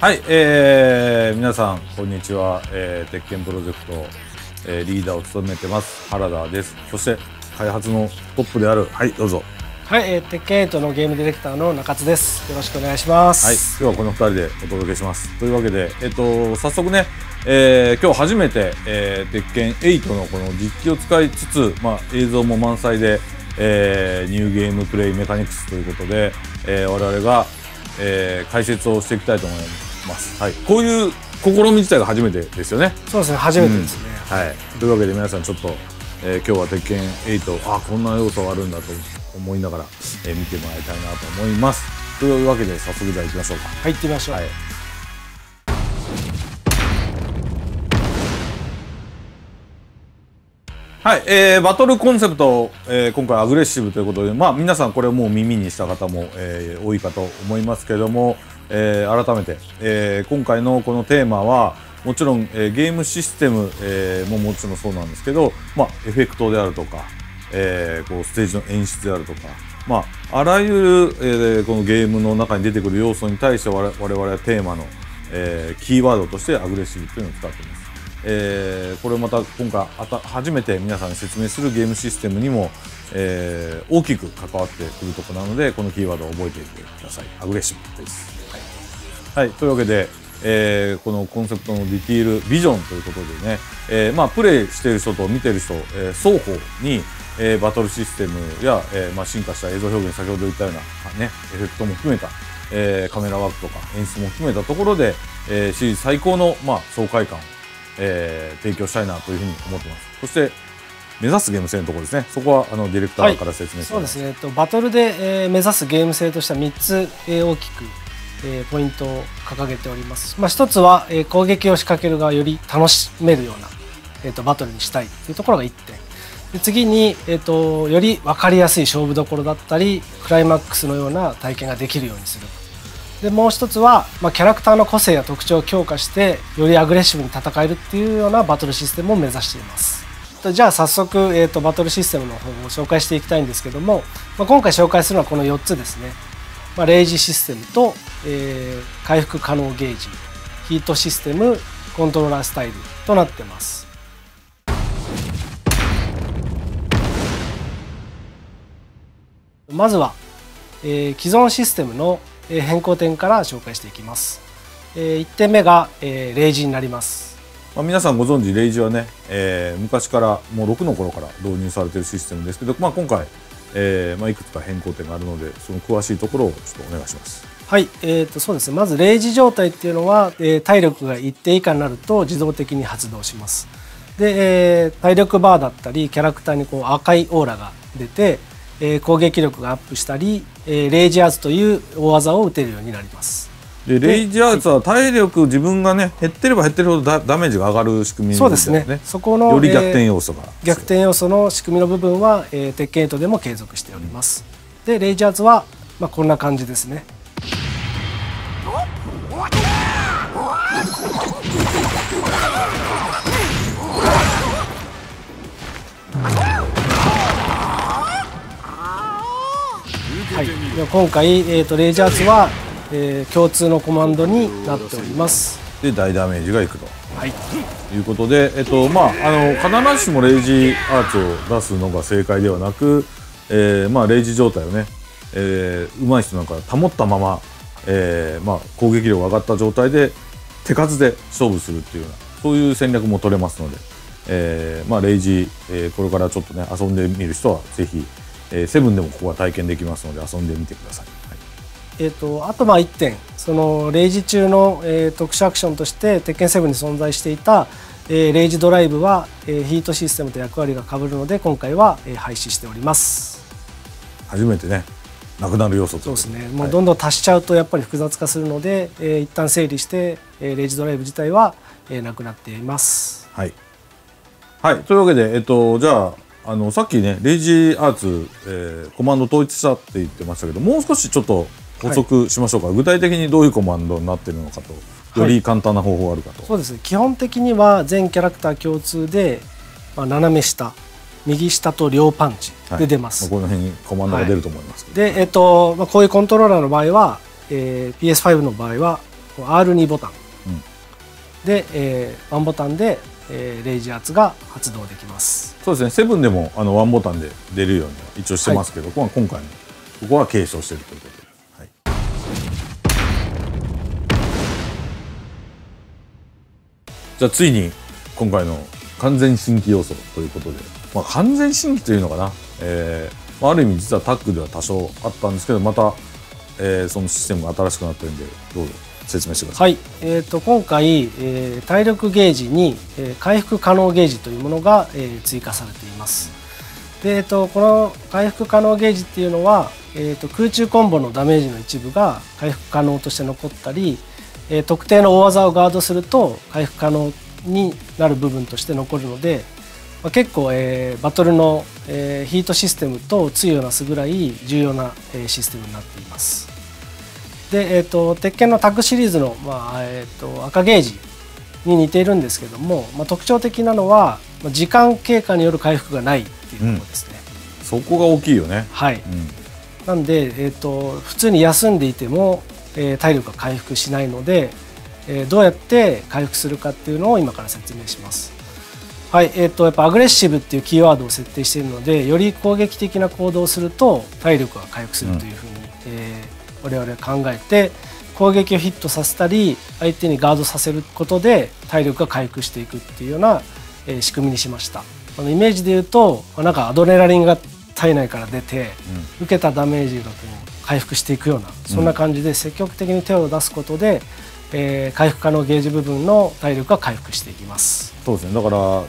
はい、えー、皆さんこんにちは、えー、鉄拳プロジェクト、えー、リーダーを務めてます原田です。そして開発のトップであるはいどうぞ。はい、えー、鉄拳8のゲームディレクターの中津です。よろしくお願いします。はい今日はこの二人でお届けします。というわけでえっ、ー、と早速ねえー、今日初めて、えー、鉄拳8のこの実機を使いつつ、まあ、映像も満載で、えー、ニューゲームプレイメカニクスということで、えー、我々が、えー、解説をしていきたいと思います。ます。はい、こういう試み自体が初めてですよね。そうですね、初めてですね。うん、はい。というわけで皆さんちょっと、えー、今日は鉄拳8、あこんな要素があるんだと思いながら、えー、見てもらいたいなと思います。というわけで早速じゃあ行きましょうか。はい、行ってみましょう。はいはい、えー、バトルコンセプト、えー、今回アグレッシブということで、まあ皆さんこれをもう耳にした方も、えー、多いかと思いますけれども、えー、改めて、えー、今回のこのテーマはもちろん、えー、ゲームシステム、え、ももちろんそうなんですけど、まあ、エフェクトであるとか、え、こうステージの演出であるとか、まあ、あらゆる、え、このゲームの中に出てくる要素に対して我々はテーマの、え、キーワードとしてアグレッシブというのを使っています。え、これまた今回た初めて皆さんに説明するゲームシステムにも、え、大きく関わってくるところなのでこのキーワードを覚えていてくださいアグレッシブです。はい、というわけで、えー、このコンセプトのディティールビジョンということでね、えー、まあ、プレイしている人と見ている人、えー、双方に、えバトルシステムや、えまあ、進化した映像表現先ほど言ったような、ね、エフェクトも含めた、えカメラワークとか演出も含めたところで、えシリーズ最高の、まあ、爽快感を、え提供したいなというふうに思ってます。そして目指すゲーム性のところですね。そこはあのディレクターから説明して、はい、そうですね。とバトルで、えー、目指すゲーム性としては3つ、えー、大きくえー、ポイントを掲げております。まあ、一つは、えー、攻撃を仕掛ける側より楽しめるような、えーと、バトルにしたいというところが1点。で次に、えーと、より分かりやすい勝負どころだったりクライマックスのような体験ができるようにするでもう一つは、まあ、キャラクターの個性や特徴を強化してよりアグレッシブに戦えるっていうようなバトルシステムを目指していますじゃあ早速、えーとバトルシステムの方を紹介していきたいんですけども、まあ、今回紹介するのはこの4つですねまあ、レイジシステムと、えー、回復可能ゲージヒートシステムコントローラースタイルとなってます。まずは、えー、既存システムの変更点から紹介していきます、えー、1点目が、えー、レイジになります。まあ、皆さんご存知レイジはね、えー、昔からもう6の頃から導入されているシステムですけど、まあ、今回えーまあ、いくつか変更点があるのでその詳しいところをちょっとお願いします。はい、えー、とそうですねまず0時状態っていうのは、えー、体力が一定以下になると自動的に発動します。で、えー、体力バーだったりキャラクターにこう赤いオーラが出て、えー、攻撃力がアップしたり、えー、レイジアーズという大技を打てるようになります。でレイジアーツは体力、自分がね減ってれば減ってるほどダダメージが上がる仕組み、ね、そうですね。そこのより逆転要素が、えー、逆転要素の仕組みの部分は、えー、鉄拳8でも継続しております、でレイジャーズは、まあ、こんな感じですね。はい、今回、えーと、とレイジャーズはえー、共通のコマンドになっております。で大ダメージがいくと、はい、いうことで、えっとまあ、あの必ずしもレイジアーツを出すのが正解ではなく、えーまあ、レイジ状態をね、えー、上手い人なんか保ったまま、えーまあ、攻撃力が上がった状態で手数で勝負するっていうようなそういう戦略も取れますので、えーまあ、レイジ、えー、これからちょっとね遊んでみる人はぜひ、えー、セブンでもここは体験できますので遊んでみてください。えーと、あとまあ1点。そのレイジ中の、えー、特殊アクションとして鉄拳7に存在していた、えー、レイジドライブは、えー、ヒートシステムと役割がかぶるので今回は、えー、廃止しております。初めてね。なくなる要素そうですね、もうどんどん足しちゃうとやっぱり複雑化するので、えー、一旦整理して、えー、レイジドライブ自体は、えー、なくなっています。はい、はい、というわけで、えっと、じゃああのさっきねレイジアーツ、えー、コマンド統一したって言ってましたけどもう少しちょっと補足しましょうか、はい、具体的にどういうコマンドになっているのかとより簡単な方法があるかと、はい、そうですね。基本的には全キャラクター共通で、まあ、斜め下右下と両パンチで出ます、はい、この辺にコマンドが出ると思います、で、えっとまあ、こういうコントローラーの場合は、えー、PS5 の場合はこの R2 ボタン。うん。で、えー、ワンボタンで、えーレイジ圧が発動できます。そうですね。セブンでもあのワンボタンで出るようには一応してますけど、は今回のここは継承してるというこじゃあついに今回の完全新規要素ということで、まあ、完全新規というのかな、えーあ、る意味実はタッグでは多少あったんですけどまた、えーそのシステムが新しくなってるんでどうぞ説明してください。はい、えー、と今回、えー体力ゲージに、えー回復可能ゲージというものが、えー追加されています。で、えー、とこの回復可能ゲージっていうのは、えー、と空中コンボのダメージの一部が回復可能として残ったり、えー特定の大技をガードすると回復可能になる部分として残るので、まあ、結構、えーバトルの、えーヒートシステムと対をなすぐらい重要な、えーシステムになっています。で、えー、と鉄拳のタッグシリーズの、まあえー、と赤ゲージに似ているんですけども、まあ、特徴的なのはまあ時間経過による回復がないっていうところですね、そこが大きいよね。はい。うん。なんで、えー、と普通に休んでいても、えー体力が回復しないので、えーどうやって回復するかっていうのを今から説明します。はい、えっ、とやっぱアグレッシブっていうキーワードを設定しているので、より攻撃的な行動をすると体力が回復するというふうに、えー我々は考えて攻撃をヒットさせたり相手にガードさせることで体力が回復していくっていうような、えー仕組みにしました。あのイメージで言うと、まあなんかアドレナリンが体内から出て、受けたダメージがこう回復していくようなそんな感じで積極的に手を出すことで、えー回復可能ゲージ部分の体力が回復していきます。そうですねだから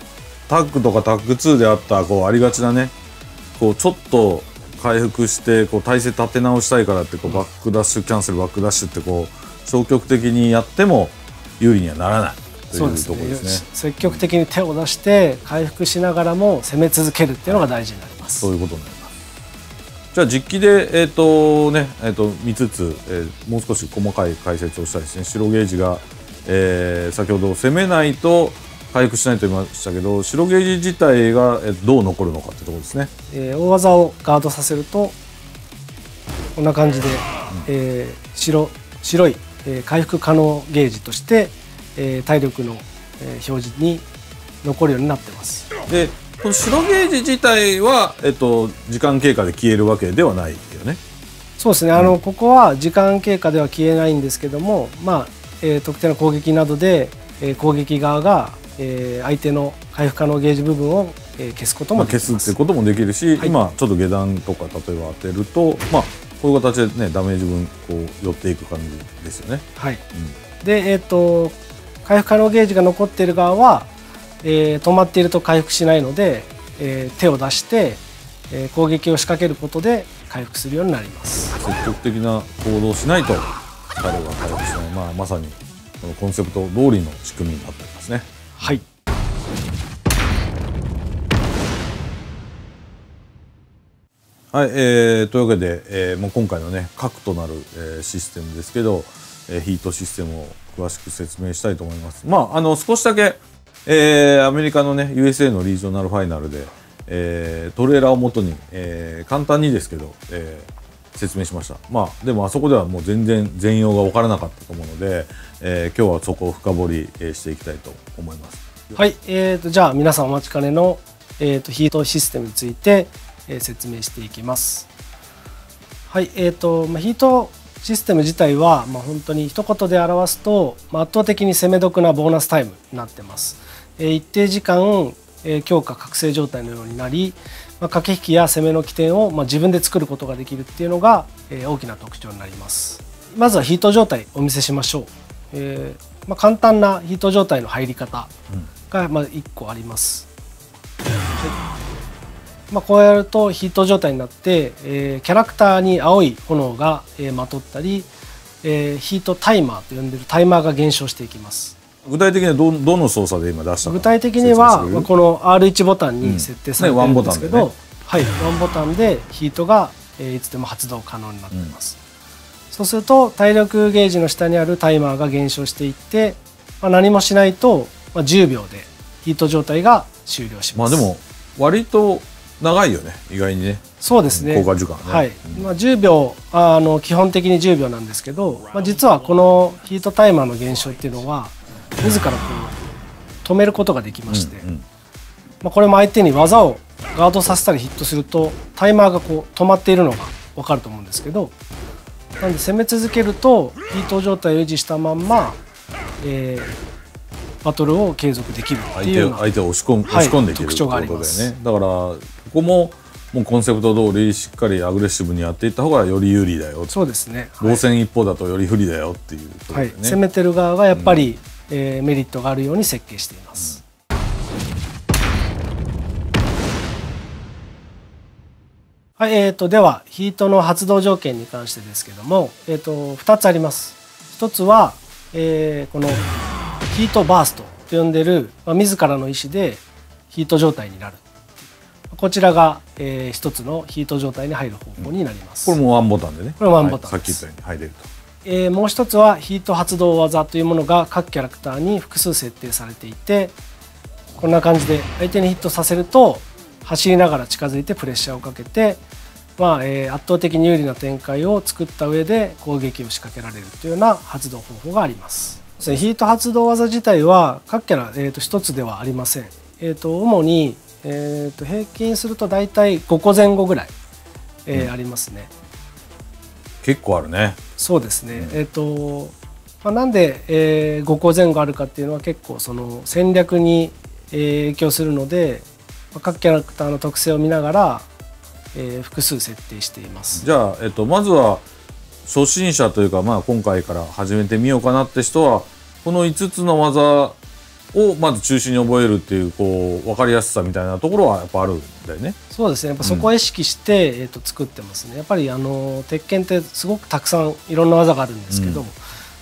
タッグとかタッグ2であったこうありがちなねこうちょっと回復してこう体勢立て直したいからってこうバックダッシュキャンセルバックダッシュってこう消極的にやっても有利にはならないというところですね。積極的に手を出して回復しながらも攻め続けるっていうのが大事になります。そういうことになります。じゃあ実機でえっ、とねえっ、と見つつ、えーもう少し細かい解説をしたいですね。白ゲージが、えー先ほど攻めないと回復しないと言いましたけど白ゲージ自体が、えーどう残るのかってところですね。えー大技をガードさせるとこんな感じで、えー白白い、えー回復可能ゲージとして、えー体力の、えー表示に残るようになってます。でこの白ゲージ自体は、えっと、時間経過で消えるわけではないよね。そうですね、あのここは時間経過では消えないんですけども、まあえー特定の攻撃などで、えー攻撃側が、えー相手の回復可能ゲージ部分を、えー消すことまあ、もできます。消すってこともできるし、はい今ちょっと下段とか例えば当てると、まあ、こういう形で、ね、ダメージ分こう寄っていく感じですよね。はいで、えー、と回復可能ゲージが残っている側は、えー止まっていると回復しないので、えー手を出して、えー攻撃を仕掛けることで回復するようになります。積極的な行動をしないと彼は回復しない、まあ、まさにこのコンセプト通りの仕組みになっておりますね。はいはい、えーというわけで、えーもう今回のね核となる、えーシステムですけど、えーヒートシステムを詳しく説明したいと思います。まああの少しだけ、えーアメリカのね USA のリージョナルファイナルで、えートレーラーをもとに、えー簡単にですけど、えー説明しました。まあでもあそこではもう全然全容が分からなかったと思うので、えー今日はそこを深掘り、えーしていきたいと思います。はい、えー、とじゃあ皆さんお待ちかねの、えー、とヒートシステムについて、えー説明していきます。はい、えーとまあ、ヒートシステム自体は、まあ、本当に一言で表すと、まあ、圧倒的に攻め得なボーナスタイムになってます。えー一定時間、えー強化覚醒状態のようになり、まあ、駆け引きや攻めの起点を、まあ、自分で作ることができるっていうのが、えー大きな特徴になります。まずはヒート状態お見せしましょう。えーまあ、簡単なヒート状態の入り方がまあ1個あります。まあ、こうやるとヒート状態になって、えーキャラクターに青い炎が、えーまとったり、えーヒートタイマーと呼んでるタイマーが減少していきます。具体的にはどどの操作で今出したか具体的には、この R1 ボタンに設定されてるんですけど、ねワンボはい、ワンボタンでヒートが、えーいつでも発動可能になっています。そうすると体力ゲージの下にあるタイマーが減少していって、まあ、何もしないと、まあ、10秒でヒート状態が終了します。まあでも割と長いよね。意外にね。そうですね。効果時間ね。はい、まあ、10秒あの基本的に10秒なんですけど、まあ、実はこのヒートタイマーの現象っていうのは自らこう止めることができまして、うんうん。まあ、これも相手に技をガードさせたりヒットするとタイマーがこう止まっているのが分かると思うんですけどなんで攻め続けるとヒート状態を維持したまんま、えーバトルを継続できるって相手をいうような相手を押し込んはい押し込んでいけるって特徴があことだよねだからここももうコンセプト通りしっかりアグレッシブにやっていった方がより有利だよそうですね、防戦一方だとより不利だよっていうことだはい。攻めてる側がやっぱり、えーメリットがあるように設計しています。はい、えー、とではヒートの発動条件に関してですけども、えー、と2つあります。1つは、えーこのヒートバーストと呼んでる、まあ、自らの意思でヒート状態になる。こちらが、えー、一つのヒート状態に入る方法になります。これもワンボタンでね。これワンボタンはい。さっき言ったように入れるとえーもう一つはヒート発動技というものが各キャラクターに複数設定されていてこんな感じで相手にヒットさせると走りながら近づいてプレッシャーをかけて、まあえ圧倒的に有利な展開を作った上で攻撃を仕掛けられるというような発動方法があります。ヒート発動技自体は各キャラ、えー、と一つではありません。えー、と主に、えー、と平均すると大体5個前後ぐらい、えーありますね。結構あるね。そうですね、えっ、と、まあ、なんで、えー5個前後あるかっていうのは結構その戦略に、えー影響するので、まあ各キャラクターの特性を見ながら、えー複数設定しています。じゃあ、えっと、まずは初心者というか、まあ、今回から始めてみようかなって人はこの5つの技をまず中心に覚えるっていうこう分かりやすさみたいなところはやっぱあるんだよね。そうですね。やっぱそこを意識して、えー、と作ってますね。やっぱりあの鉄拳ってすごくたくさんいろんな技があるんですけど、うん。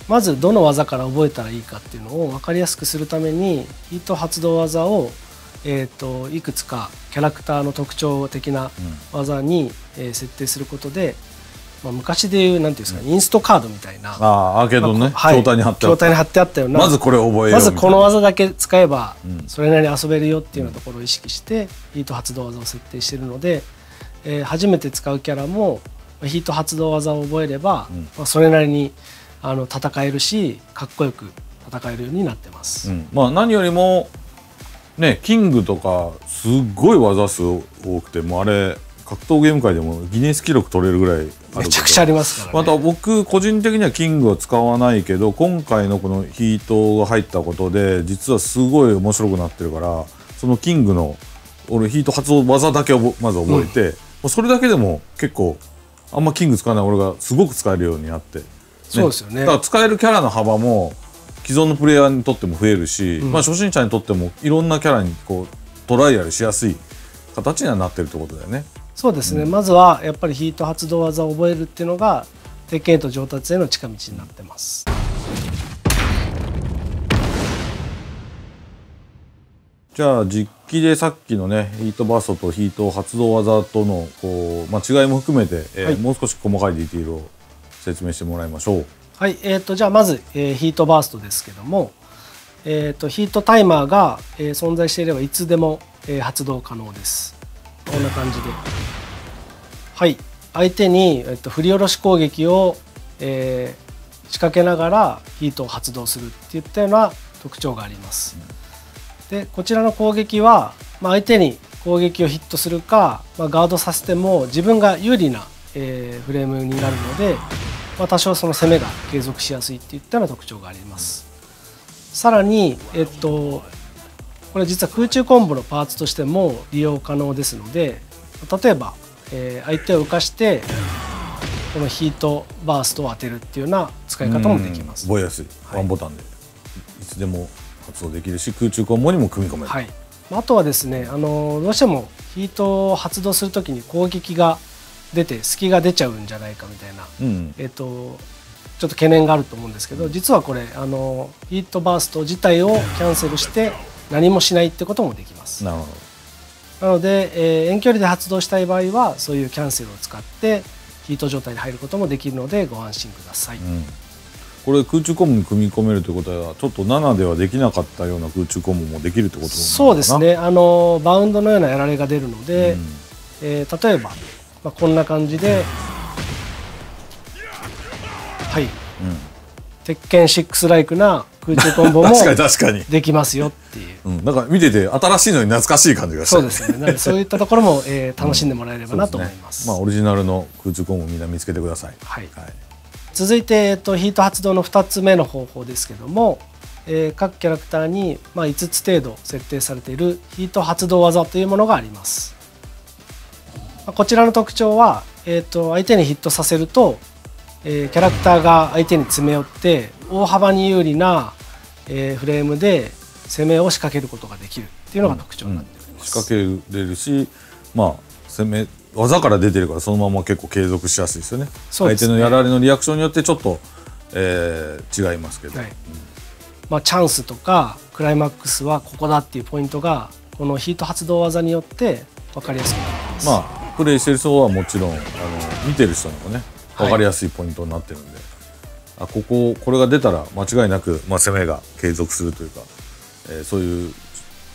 まずどの技から覚えたらいいかっていうのを分かりやすくするためにヒート発動技を、えー、といくつかキャラクターの特徴的な技に、えー設定することで、まあ、昔でいうなんていうんですか、インストカードみたいな。ああアーケードのね、はい。筐体に貼ってあった。筐体に貼ってあったような。まずこれを覚えようまずこの技だけ使えばうん。それなりに遊べるよっていうようなところを意識してヒート発動技を設定しているので、えー初めて使うキャラもまあヒート発動技を覚えれば、うん。まあ、それなりにあの戦えるしかっこよく戦えるようになってます。うん。まあ何よりもねキングとかすっごい技数多くてもうあれ格闘ゲーム界でもギネス記録取れるぐらいめちゃくちゃありますからね。また僕個人的にはキングは使わないけど今回のこのヒートが入ったことで実はすごい面白くなってるからそのキングの俺ヒート発動技だけをまず覚えて、もうそれだけでも結構あんまキング使わない俺がすごく使えるようになって、そうですよね。だから使えるキャラの幅も既存のプレイヤーにとっても増えるし、うん。まあ初心者にとってもいろんなキャラにこうトライアルしやすい形にはなってるってことだよね。そうですね、まずはやっぱりヒート発動技を覚えるっていうのが鉄拳へと上達への近道になってます。じゃあ実機でさっきのねヒートバーストとヒート発動技とのこう、まあ、違いも含めて、えーはい。もう少し細かいディティールを説明してもらいましょう。はい、えー、とじゃあまず、えーヒートバーストですけども、えー、とヒートタイマーが、えー存在していればいつでも、えー発動可能ですこんな感じで。はい。相手に、えー、と振り下ろし攻撃を、えー仕掛けながらヒートを発動するっていったような特徴があります。でこちらの攻撃は、まあ、相手に攻撃をヒットするか、まあ、ガードさせても自分が有利な、えーフレームになるので、まあ、多少その攻めが継続しやすいっていったような特徴があります。さらにえっとこれ実は空中コンボのパーツとしても利用可能ですので例えば、えー相手を浮かしてこのヒートバーストを当てるっていうような使い方もできます。覚えやすい、はい。ワンボタンで。いつでも発動できるし空中コンボにも組み込める。はい、あとはですねあのどうしてもヒートを発動するときに攻撃が出て隙が出ちゃうんじゃないかみたいな、うん。えっとちょっと懸念があると思うんですけど実はこれあのヒートバースト自体をキャンセルして何もしないってこともできます。なので、えー遠距離で発動したい場合はそういうキャンセルを使ってヒート状態に入ることもできるのでご安心ください、うん。これ空中コンボに組み込めるということはちょっと7ではできなかったような空中コンボもできるってことそうですね。あのバウンドのようなやられが出るので、うん。えー例えば、まあ、こんな感じではい、鉄拳6ライクな空中コンボも確かに確かに、できますよっていう。うん、なんか見てて新しいのに懐かしい感じがした。そうですね。なのでそういったところも、えー楽しんでもらえればなと思います,、まあオリジナルの空中コンボみんな見つけてください。はい。はい。続いて、えっと、ヒート発動の2つ目の方法ですけども、えー各キャラクターに、まあ、5つ程度設定されているヒート発動技というものがあります、まあこちらの特徴は、えっと相手にヒットさせると、えーキャラクターが相手に詰め寄って大幅に有利な、えーフレームで攻めを仕掛けることができるっていうのが特徴になっております、仕掛けれるしまあ攻め技から出てるからそのまま結構継続しやすいですよね。ね。相手のやられのリアクションによってちょっと、えー違いますけど、はい。まあ、チャンスとかクライマックスはここだっていうポイントがこのヒート発動技によって分かりやすくなります。まあプレイしてる人はもちろんあの見てる人にもねはい分かりやすいポイントになってるんで、あこここれが出たら間違いなく、まあ、攻めが継続するというか、えーそういう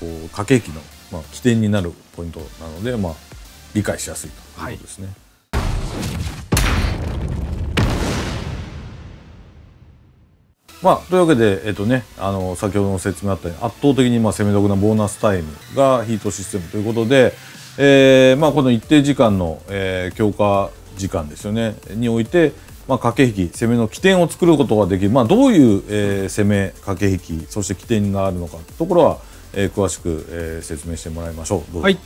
こう駆け引きの、まあ、起点になるポイントなので、まあ、理解しやすいということですね。まあ、というわけで、えっとね、あの先ほどの説明あったように圧倒的にまあ攻め得なボーナスタイムがヒートシステムということで、えーまあ、この一定時間の、えー強化時間ですよねにおいて、まあ、駆け引き攻めの起点を作ることができる、まあ、どういう、えー攻め駆け引きそして起点があるのかというところは、えー詳しく、えー説明してもらいましょう。うはい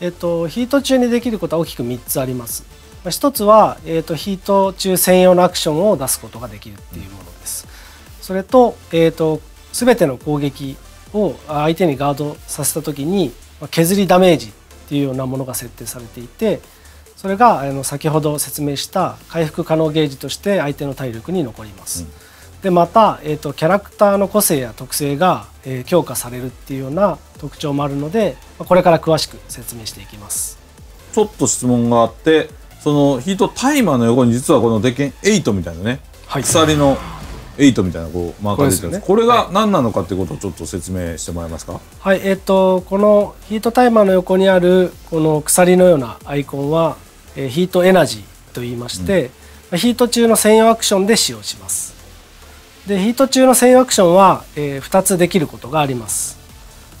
えっとヒート中にできることは大きく3つあります。まあ一つは、えっとヒート中専用のアクションを出すことができるっていうものです。それと,、えっと全ての攻撃を相手にガードさせた時にまあ削りダメージっていうようなものが設定されていてそれがあの先ほど説明した回復可能ゲージとして相手の体力に残ります。でまた、えー、とキャラクターの個性や特性が、えー強化されるっていうような特徴もあるのでまあこれから詳しく説明していきます。ちょっと質問があってそのヒートタイマーの横に実はこの鉄拳8みたいなね、はい。鎖の8みたいなこうマーカー出てるんですよねれが何なのかっていうことをちょっと説明してもらえますか、はい、えっ、とこのヒートタイマーの横にあるこの鎖のようなアイコンは、えーヒートエナジーと言いまして、まあヒート中の専用アクションで使用します。でヒート中の専用アクションは、え2つできることがあります。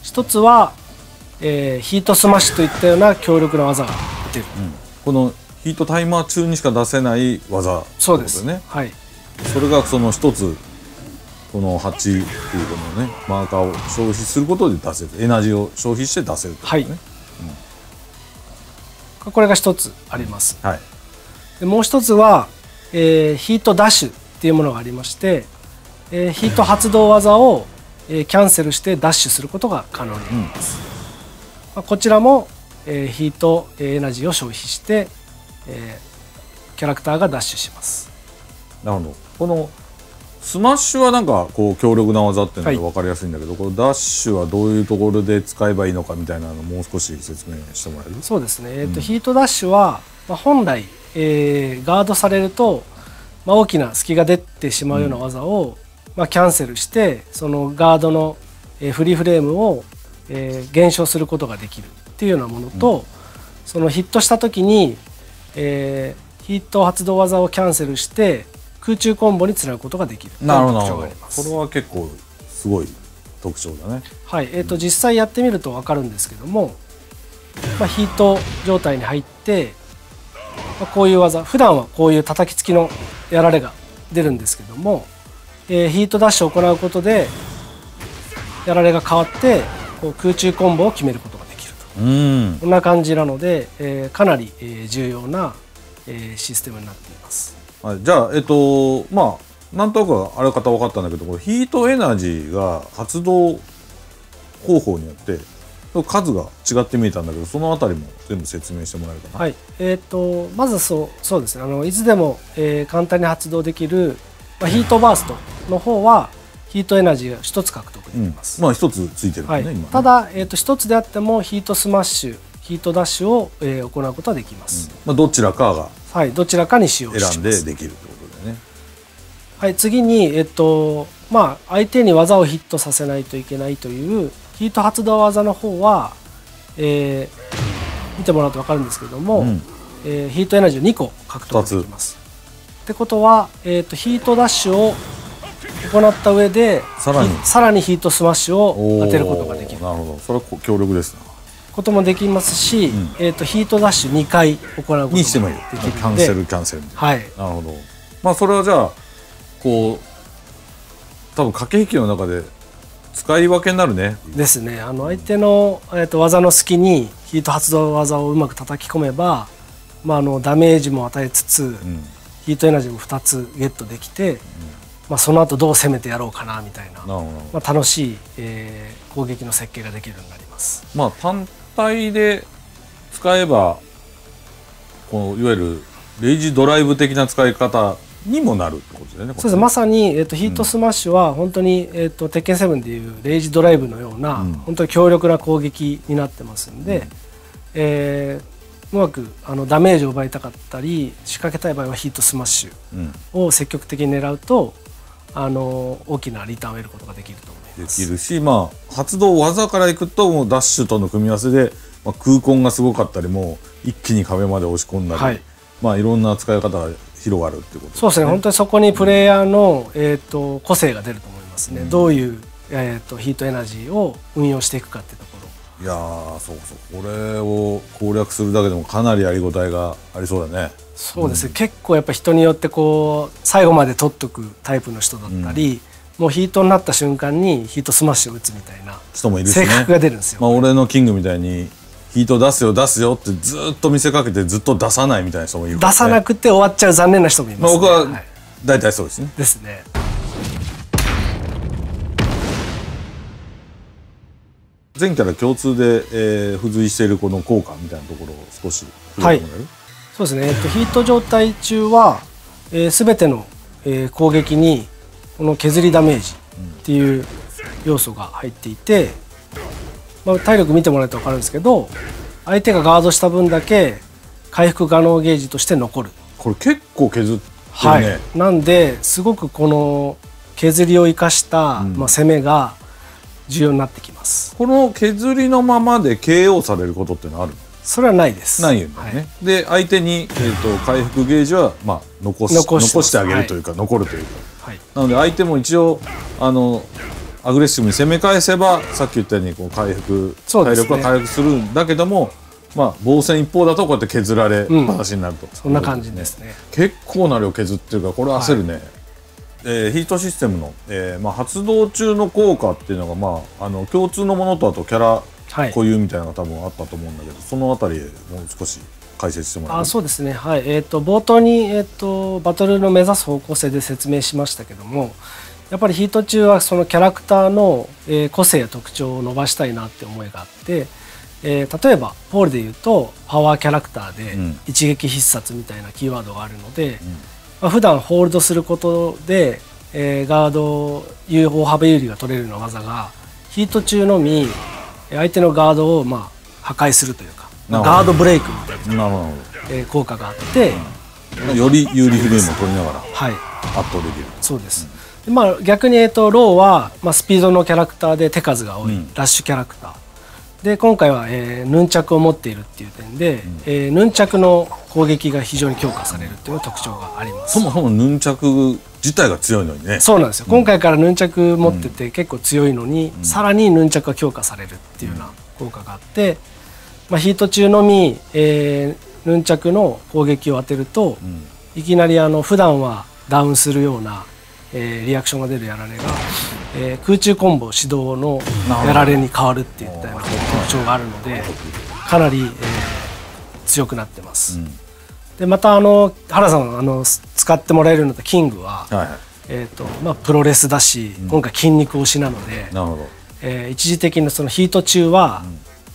一つは、えーヒートスマッシュといったような強力な技が出てる。このヒートタイマー中にしか出せない技ってそうですねはい。それがその一つこの8っていうこのねマーカーを消費することで出せるエナジーを消費して出せるってことねこれが一つあります。はい、でもう一つは、えーヒートダッシュっていうものがありまして、えーヒート発動技を、えーキャンセルしてダッシュすることが可能になります、まあこちらも、えーヒートえーエナジーを消費して、えーキャラクターがダッシュします。なるほど。このスマッシュはなんかこう強力な技っていうのはい。が分かりやすいんだけど、このダッシュはどういうところで使えばいいのかみたいなのをもう少し説明してもらえる？そうですね、えーとヒートダッシュは、まあ、本来、えーガードされると、まあ、大きな隙が出てしまうような技を、まあ、キャンセルしてそのガードの、えー不利フレームを、えー減少することができるっていうようなものと、そのヒットした時に、えーヒート発動技をキャンセルして空中コンボにつなぐことができる。なるほどこれは結構すごい特徴だね。はい。えー、と実際やってみると分かるんですけども、まあ、ヒート状態に入って、まあ、こういう技普段はこういう叩きつきのやられが出るんですけども、えーヒートダッシュを行うことでやられが変わってこう空中コンボを決めることができると。うん。こんな感じなので、えーかなり、えー重要な、えーシステムになっています。はい、じゃあえっとまあなんとなくあらかた分かったんだけどこれヒートエナジーが発動方法によって数が違って見えたんだけどそのあたりも全部説明してもらえるかな、はい、えー、とまずそうそうですね。あのいつでも、えー簡単に発動できる、まあ、ヒートバーストの方はヒートエナジーが一つ獲得できうん。ます、まあ一つついてるもはい。んね、ただ、えー、と一つであってもヒートスマッシュヒートダッシュを、えー行うことはできます、まあ、どちらかがはい、どちらかに使用し選んでできるってことだよね。はい、次に、えっとまあ、相手に技をヒットさせないといけないというヒート発動技の方は、えー見てもらうと分かるんですけども、うん。えーヒートエナジーを2個獲得できます。ってことは、えー、とヒートダッシュを行った上でさらに。ひさらにヒートスマッシュを当てることができる。なるほど。それは強力ですなこともできますし、ん。えー、とヒートダッシュ2回行うことができるにしてもいいキャンセルキャンセル。はい。なるほど。まあそれはじゃあこう多分駆け引きの中で使い分けになるね。ですね。あの相手の、えー、と技の隙にヒート発動技をうまく叩き込めば、まあ、あのダメージも与えつつ、うん。ヒートエナジーも2つゲットできて、まあ、その後どう攻めてやろうかなみたいな、まあ、楽しい、えー攻撃の設計ができるようになります。まあ単体で使えばこういわゆるレイジドライブ的な使い方にもなるってことだよねそうですまさに、えー、とヒートスマッシュは本当に、えー、と鉄拳7でいうレイジドライブのような、うん。本当に強力な攻撃になってますんで、えーうまくあのダメージを奪いたかったり仕掛けたい場合はヒートスマッシうん。ュを積極的に狙うとあの大きなリターンを得ることができると。思いでます。きるしまあ発動技からいくともうダッシュとの組み合わせで、まあ、空間がすごかったりもう一気に壁まで押し込んだり、はい。まあいろんな使い方が広がるっていうことそうですね。本当にそこにプレイヤーの、えー、と個性が出ると思いますね、うん。どういう、えー、とヒートエナジーを運用していくかっていうところ。いやーそうそう。これを攻略するだけでもかなりやりごたえがありそうだね。そうですね、結構やっぱ人によってこう最後まで取っとくタイプの人だったり、もうヒートになった瞬間にヒートスマッシュを打つみたいな人もいるしね。性格が出るんですよ。まあ、俺のキングみたいにヒート出すよ出すよってずっと見せかけてずっと出さないみたいな人もいる。ね、出さなくて終わっちゃう残念な人もいまあ、ます、ね僕ははい大体そうですね、ですね。全キャラ共通で、えー付随しているこの効果みたいなところを少し触れてもらえる、そうですね、えっと、ヒート状態中は、えー、全ての、えー攻撃にこの削りダメージっていう要素が入っていて、まあ、体力見てもらうと分かるんですけど相手がガードした分だけ回復可能ゲージとして残る。これ結構削ってるはいね、なんですごくこの削りを生かした、うんまあ、攻めが重要になってきます。この削りのままで KO されることってのはあるそれはないです。ないよね、で相手に、えー、と回復ゲージは、まあ、残し残して。ます残してあげるというか、残るというか。はい。はいなので相手も一応あのアグレッシブに攻め返せばさっき言ったようにこう回復、ね。体力は回復するんだけども、まあ、防戦一方だとこうやって削られっぱなしになると、そんな感じですね。結構な量削ってるからこれ焦るね、えーヒートシステムの、えーまあ、発動中の効果っていうのが、まあ、あの共通のものとあとキャラはい固有みたいなのが多分あったと思うんだけど、そのあたりもう少し解説してもらえる？あそうですね、はい。えー、と冒頭に、えー、とバトルの目指す方向性で説明しましたけどもやっぱりヒート中はそのキャラクターの、えー個性や特徴を伸ばしたいなって思いがあって、えー例えばポールで言うとパワーキャラクターでうん。一撃必殺みたいなキーワードがあるので、まあ、普段ホールドすることで、えーガード有大幅有利が取れるような技がヒート中のみえー相手のガードをまあ破壊するというかガードブレイクみたいな。なえー効果があって、どより有利フレームを取りながらはい、圧倒できる。そうです。でまあ、逆に、えっと、ローは、まあ、スピードのキャラクターで手数が多い、うん。ラッシュキャラクター。で今回は、えーヌンチャクを持っているっていう点で、えーヌンチャクの攻撃が非常に強化されるっていう特徴があります。そもそもヌンチャク自体が強いのにね。そうなんですよ、今回からヌンチャク持ってて結構強いのに、さらにヌンチャクが強化されるっていうような効果があって、まあ、ヒート中のみ、えーヌンチャクの攻撃を当てると、ん。いきなりあの普段はダウンするような、えーリアクションが出るやられが、えー空中コンボ始動のやられに変わるっていったような特徴があるのでかなり、えー強くなってます。うん。でまたあの原さんあのす使ってもらえるのとキングは、はいはい。えーとまあ、プロレスだし、今回筋肉推しなので、なえー一時的なそのヒート中は、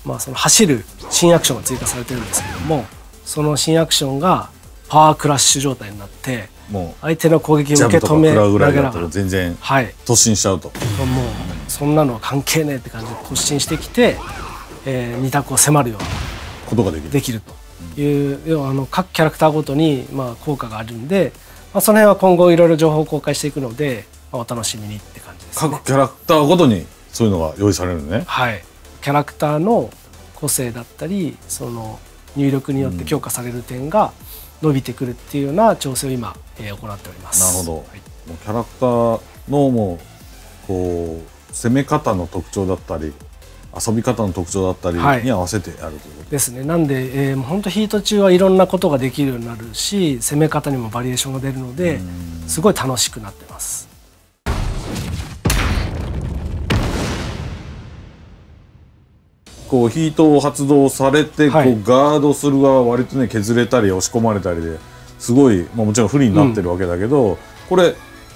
まあ、その走る新アクションが追加されてるんですけどもその新アクションがパワークラッシュ状態になっても相手の攻撃を受け止めながら全然はい。突進しちゃうともうそんなのは関係ねえって感じで突進してきて、えー二択を迫るようにことができる。できると。いう、要はあの各キャラクターごとに、まあ、効果があるんで、まあ、その辺は今後いろいろ情報を公開していくので、まあ、お楽しみにって感じですね。各。キャラクターごとにそういうのが用意されるのね。はい、キャラクターの個性だったりその入力によって強化される点が伸びてくるっていうような調整を今、えー、行っております。なるほど、はい、もうキャラクターのもうこう攻め方の特徴だったり遊び方の特徴だったりに合わせてやるということ、はい、ですね。なんで、えー、本当ヒート中はいろんなことができるようになるし攻め方にもバリエーションが出るのですごい楽しくなってます。こうヒートを発動されて、こうガードする側は割とね削れたり押し込まれたりですごい、まあ、もちろん不利になってるわけだけど、うん、これ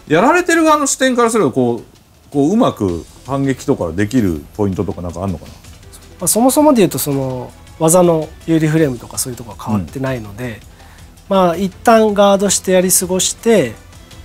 やられてる側の視点からすればこうこううまく反撃とかできるポイントとかなんかあるのかな、まあ、そもそもで言うとその技の有利フレームとかそういうとこは変わってないので、うん、まあ一旦ガードしてやり過ごして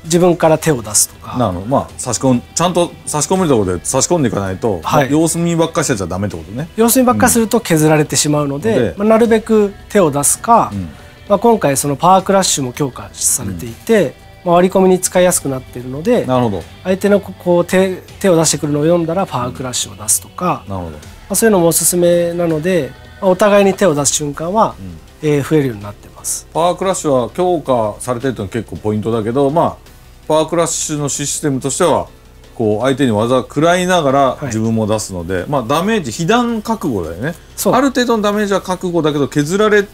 自分から手を出すとか。なるほど。まあ差し込んちゃんと差し込めるところで差し込んでいかないと、はい、様子見ばっかしちゃダメってことね。様子見ばっかすると削られてしまうので、うん、まあ、なるべく手を出すか、うん、まあ、今回そのパワークラッシュも強化されていて、まあ、割り込みに使いやすくなっているのでなるほど。相手のこう手手を出してくるのを読んだらパワークラッシュを出すとか、なるほど。まあ、そういうのもおすすめなので、まあ、お互いに手を出す瞬間は、うん、えー、増えるようになってます。パワークラッシュは強化されてるというのは結構ポイントだけどまあパワークラッシュのシステムとしてはこう相手に技食らいながら自分も出すので、はい、まあダメージ被弾覚悟だよね。ある程度のダメージは覚悟だけど削られっ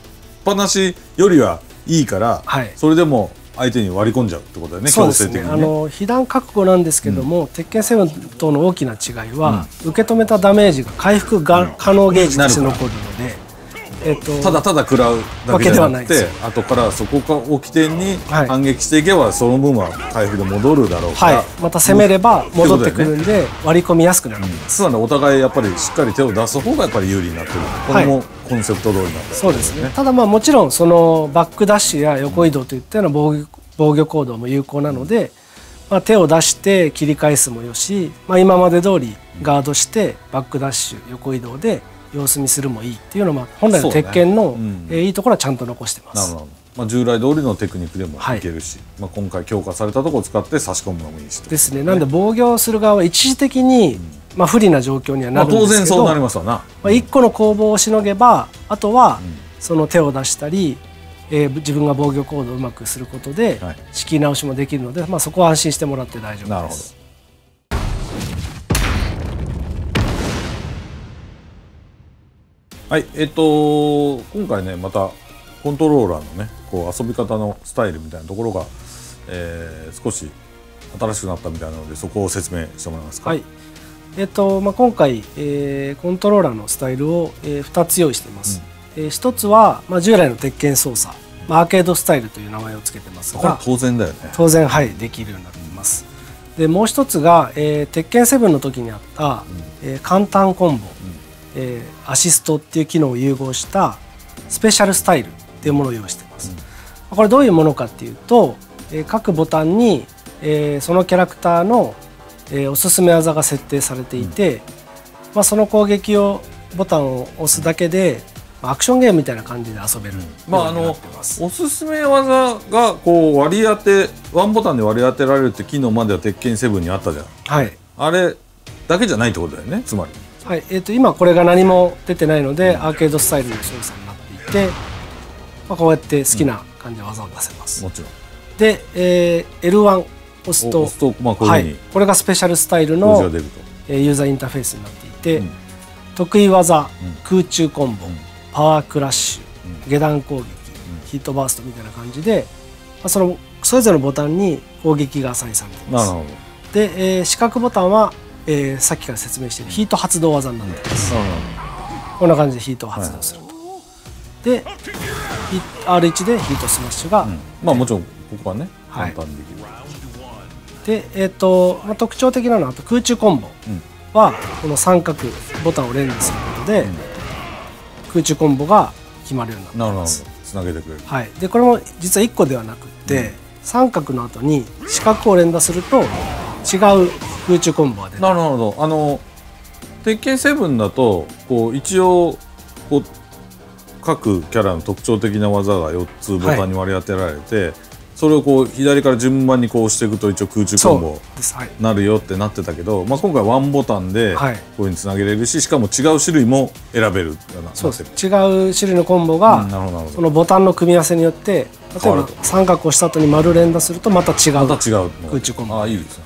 ぱなしよりはいいから、はい、それでも相手に割り込んじゃうってことだよねそうですね、ね、あの被弾覚悟なんですけども、うん、鉄拳セブンとの大きな違いは、うん、受け止めたダメージが回復が可能ゲージとして残るので、えっと、ただただ食らうだけじゃなくて後からそこを起点に反撃していけば、はい、その分は回復で戻るだろうから、はい、また攻めれば戻ってくるんで、割り込みやすくなる。ん。です、うん、お互いやっぱりしっかり手を出す方がやっぱり有利になってる。これもコンセプト通りなんです、ね、そうですね。ただまあもちろんそのバックダッシュや横移動といったような防御防御行動も有効なので、まあ、手を出して切り返すもよし、まあ、今まで通りガードしてバックダッシュ横移動で様子見するもいいっていうのは本来の鉄拳の、ねうん。えー、いいところはちゃんと残してます。まあ、従来通りのテクニックでもい。けるし、はい、まあ、今回強化されたところを使って差し込むのもいいし、ですね。なんで防御する側は一時的に、うん、まあ、不利な状況にはなるんですけど、まあ、当然そうなりますわな、まあ、1個の攻防をしのげばあとは、その手を出したり、えー、自分が防御行動をうまくすることで、はい、仕切り直しもできるので、まあ、そこは安心してもらって大丈夫です。なるほど。はいえっと今回ねまたコントローラーのねこう遊び方のスタイルみたいなところが、えー、少し新しくなったみたいなのでそこを説明してもらえますか？はいえっとまあ、今回、えー、コントローラーのスタイルを、えー、2つ用意しています。うん、えー、1つは、まあ、従来の鉄拳操作、まあ、アーケードスタイルという名前を付けてますが当然だよね当然はいできるようになっています。でもう1つが、えー、鉄拳7の時にあった、うん、えー、簡単コンボ、えー、アシストっていう機能を融合したスペシャルスタイルっていうものを用意しています。うん、これどういうものかっていうと、えー、各ボタンに、えー、そのキャラクターの、えー、おすすめ技が設定されていて、うん、まあ、その攻撃をボタンを押すだけでアクションゲームみたいな感じで遊べる、うん、まああのおすすめ技がこう割り当てワンボタンで割り当てられるって機能までは鉄拳7にあったじゃん。はい。あれだけじゃないってことだよねつまり。はい。えー、と今これが何も出てないのでアーケードスタイルの操作になっていて、まあ、こうやって好きな感じで技を出せます、もちろん。で、えー、L1 押すと押すと、まあ、こはい、これがスペシャルスタイルの、えー、ユーザーインターフェースになっていて、うん、得意技、うん、空中コンボ、うん、パワークラッシュ、下段攻撃、ヒットバーストみたいな感じで、まあ、そのそれぞれのボタンに攻撃がアサインされています。で、えー、四角ボタンはえー、さっきから説明しているヒート発動技になってます、こんな感じでヒートを発動すると、はい、で R1 でヒートスマッシュが、うん、まあもちろんここはね簡単にできる、はい、でえっ、ー、と、まあ、特徴的なのは空中コンボは、この三角ボタンを連打することで、うん、空中コンボが決まるようになってます。つなげてくれる、はい、でこれも実は1個ではなくて、うん、三角の後に四角を連打すると違う空中コンボが出なるほど。あの鉄拳7だとこう一応こう各キャラの特徴的な技が4つボタンに割り当てられて、はい、それをこう左から順番にこう押していくと一応空中コンボなるよってなってたけど、まあ、今回ワンボタンではい。こういうふうにつなげれるししかも違う種類も選べるそう違う種類のコンボが、そのボタンの組み合わせによって例えば三角を押した後に丸連打するとまた違うまた違う空中コンボ。ああいいですね。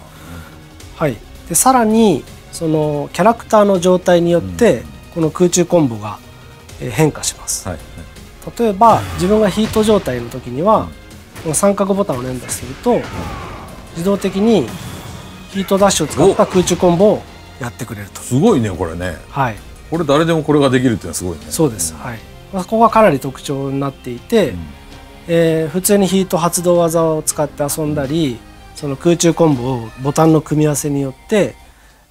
はい、でさらにそのキャラクターの状態によって、この空中コンボがえー変化します、はい。例えば自分がヒート状態の時には、この三角ボタンを連打すると、自動的にヒートダッシュを使った空中コンボをやってくれると。すごいねこれね。はい。これ誰でもこれができるっていうのはすごいね。そうです、はい。まあ、ここがかなり特徴になっていて、えー普通にヒート発動技を使って遊んだりその空中コンボをボタンの組み合わせによって、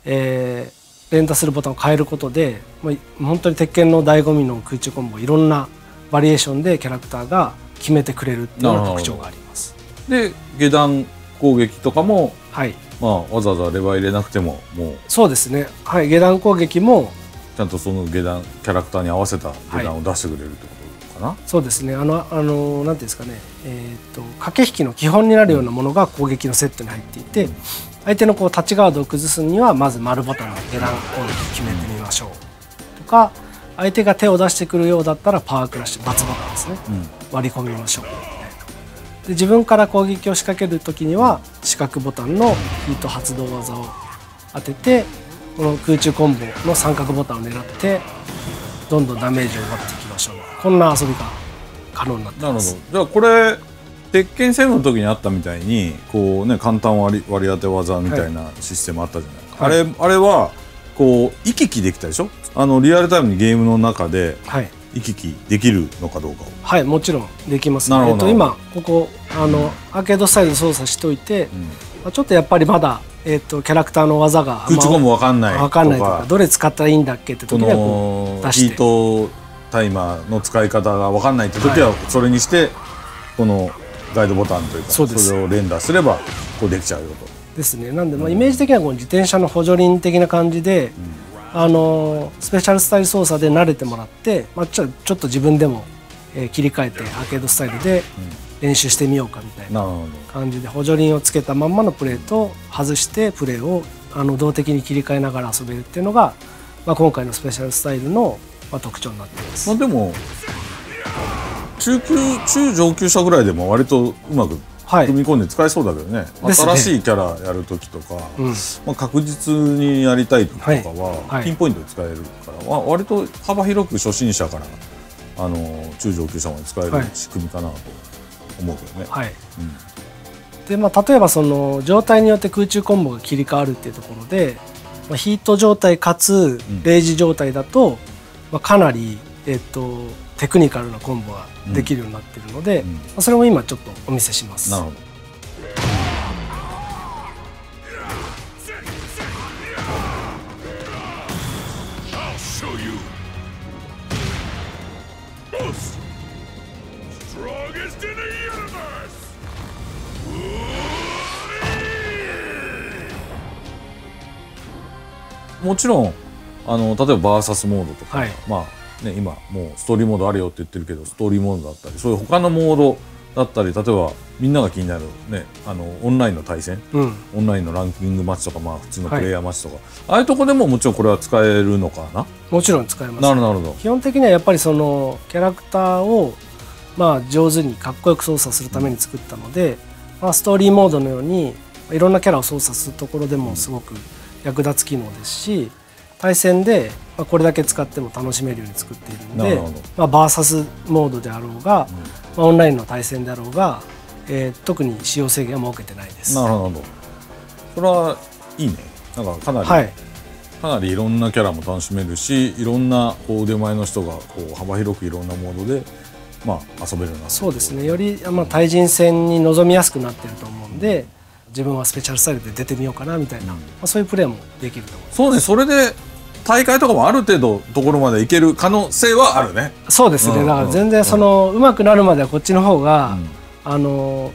えー連打するボタンを変えることでもう本当に鉄拳の醍醐味の空中コンボをいろんなバリエーションでキャラクターが決めてくれるっていうような特徴があります。で下段攻撃とかもはい、まあわざわざレバー入れなくてももうそうですね。はい、下段攻撃もちゃんとその下段キャラクターに合わせた下段を出してくれるってことかな、そうですね。あのあのなんていうんですかね。えっ、と駆け引きの基本になるようなものが攻撃のセットに入っていて、相手のこうタッチガードを崩すにはまず丸ボタンの下段攻撃決めてみましょう。とか、相手が手を出してくるようだったらパワークラッシュ×ボタンですね。割り込みましょう。で自分から攻撃を仕掛けるときには四角ボタンのヒート発動技を当ててこの空中コンボの三角ボタンを狙ってどんどんダメージを奪っていきましょう。こんな遊びが可能になってなるほど。ますじゃあこれ鉄拳7の時にあったみたいにこうね簡単割り割り当て技みたいなシステムあったじゃない。ですか、はい。あれあれはこう行き来できたでしょ？あのリアルタイムにゲームの中ではい行き来できるのかどうかを。はいもちろんできますえっと、今ここあのアーケードスタイルで操作しといて、まあちょっとやっぱりまだ、えっと、キャラクターの技が空中コンボわかんないとか。わかんないとかどれ使ったらいいんだっけってこ時にはこの出して。ヒートタイマーの使い方がわかんないって時はそれにしてこのガイドボタンというかそれを連打すればこうできちゃうよと。うですね。なんで、まあ、イメージ的にはこう自転車の補助輪的な感じで、あのスペシャルスタイル操作で慣れてもらって、まあ、ちょちょっと自分でも、えー切り替えてアーケードスタイルで練習してみようかみたいな感じで補助輪をつけたまんまのプレーと外してプレーをあの動的に切り替えながら遊べるっていうのが、まあ、今回のスペシャルスタイルの、まあ、特徴になっています。まあでも中級中上級者ぐらいでも割とうまくはい組み込んで使えそうだけどね,、新しいキャラやる時とか、うん。まあ、確実にやりたい時とかは、はい。ピンポイントで使えるから、わ割と幅広く初心者からあの中上級者まで使えはい。る仕組みかなと思うけどね。はい。でまあ、例えばその状態によって空中コンボが切り替わるっていうところで、まあ、ヒート状態かつレイジ状態だと、まあ、かなり、えっとテクニカルなコンボができるようになってるので、うんまあ、それも今ちょっとお見せします。なるほど!もちろんあの例えばバーサスモードとか、はいまあね、今もうストーリーモードあるよって言ってるけどストーリーモードだったりそういう他のモードだったり例えばみんなが気になる、ね、あのオンラインの対戦うん。オンラインのランキングマッチとか、まあ、普通のプレイヤーマッチとか、ああいうとこでももちろんこれは使えるのかな？もちろん使えます。なるほどなるほど。基本的にはやっぱりそのキャラクターをまあ上手にかっこよく操作するために作ったので、まあ、ストーリーモードのようにいろんなキャラを操作するところでもすごく役立つ機能ですし対戦でまあこれだけ使っても楽しめるように作っているのでまあ、バーサスモードであろうが、まあ、オンラインの対戦であろうが、えー特に使用制限は設けてないです。なるほど。それはいいね。なんかかなり、はい。かなりいろんなキャラも楽しめるしいろんなこう腕前の人がこう幅広くいろんなモードで、まあ、遊べるなそうですね。より、まあ、対人戦に臨みやすくなってると思うんで自分はスペシャルスタイルで出てみようかなみたいな、まあ、そういうプレーもできると思います。そうね。それで大会とかもある程度ところまでいける可能性はあるね。そうですね、うんだから全然その、上手くなるまではこっちの方が、うん。あの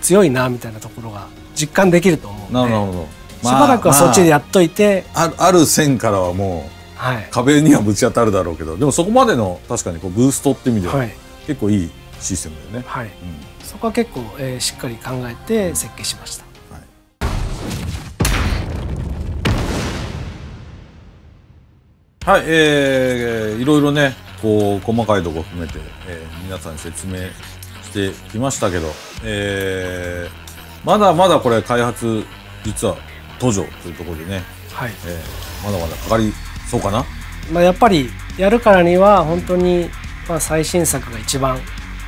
強いなみたいなところが実感できると思うので。なるほど、しばらくはそっちでやっといて、あるある線からはもうはい、壁にはぶち当たるだろうけどでもそこまでの確かにこうブーストって意味では、はい。結構いいシステムだよね、はい、うん。そこは結構、えーしっかり考えて設計しましたはい、えー、いろいろね、こう、細かいところ含めて、えー皆さんに説明してきましたけど、えー、まだまだこれ開発、実は途上というところでね、はいえーまだまだかかりそうかな？まあ、やっぱりやるからには本当にまあ最新作が一番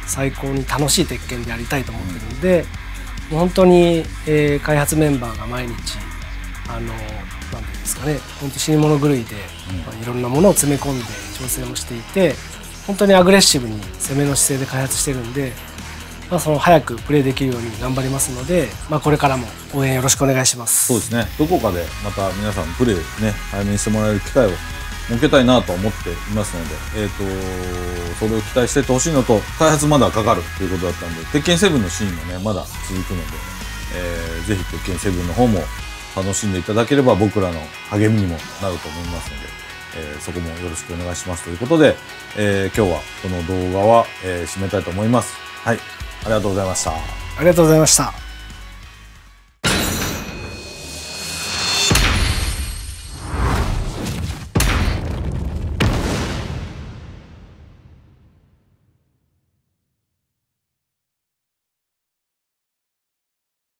最高に楽しい鉄拳でやりたいと思ってるんで、もう本当に、えー開発メンバーが毎日あのなんですかね。本当死に物狂いで、まあ、いろんなものを詰め込んで調整もしていて本当にアグレッシブに攻めの姿勢で開発してるんで、まあ、その早くプレイできるように頑張りますので、まあ、これからも応援よろしくお願いします。そうですね、どこかでまた皆さんプレイね、早めにしてもらえる機会を設けたいなと思っていますので、えっ、と、それを期待しててほしいのと、開発まだかかるということだったんで、鉄拳7のシーンもね、まだ続くので、えーぜひ鉄拳7の方も楽しんでいただければ僕らの励みにもなると思いますので、えーそこもよろしくお願いしますということで、えー今日はこの動画は、えー締めたいと思います。はい、ありがとうございました。ありがとうございました。